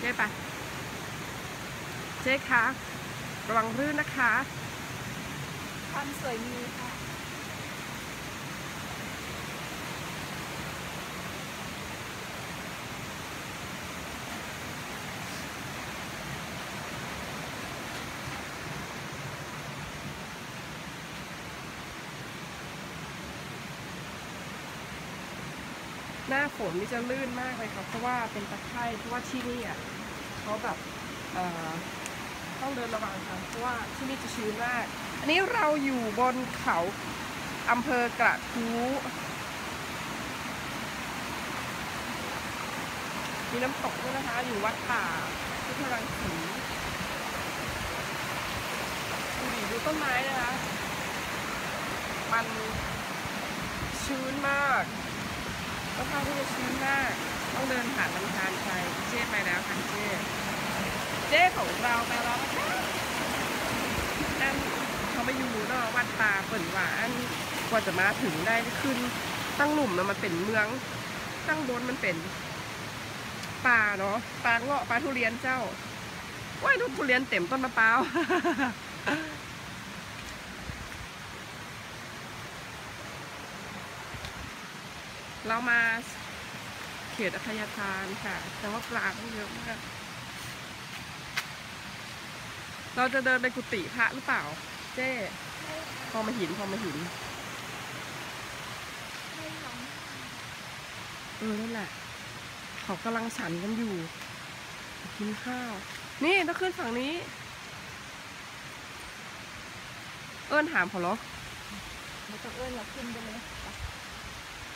เจ๊ไปเจ๊คะระวังรื่นนะคะ ความสวยมีค่ะ หน้าฝนนี่จะลื่นมากเลยครับเพราะว่าเป็นตะไคร่เพราะว่าที่นี่อะเขาแบบต้องเดินระวังครับเพราะว่าที่นี่จะชื้นมาก อันนี้เราอยู่บนเขาอำเภอกระทู้มีน้ำตกด้วยนะคะ อยู่วัดป่าพุทธรังสีดูดิดูต้นไม้นะคะ มันชื้นมาก ก็เข้าที่จะชื้นมากต้องเดินผ่านลำธารไปเจ๊ไปแล้วค่ะเจ๊เจ๊ของเราไปแล้วนะคะนั่นเขาไม่อยู่เนาะวัดป่าเปิ่นหวานกว่าจะมาถึงได้ขึ้น ตั้งหนุ่มนะมันเป็นเมือง ตั้งบนมันเป็นป่าเนาะปลาเงาะปลาทุเรียนเจ้าว้ายทุเรียนเต็มต้นมะพร้าว เรามาเขตอภัยทานค่ะ แต่ว่าปลางเยอะมาก เราจะเดินไปกุฏิพระหรือเปล่า เจ๊พอมาหินพอมาหินเออนั่นแหละเขากำลังฉันกันอยู่ กินข้าว นี่ต้องขึ้นฝั่งนี้ เอิ้นถามเขาเหรอไม่ต้องเอื้อนเราขึ้นไปเลย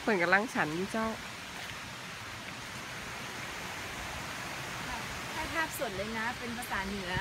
เปิดกำลังฉันอยู่เจ้าให้ภาพสดเลยนะ เป็นภาษาเหนือ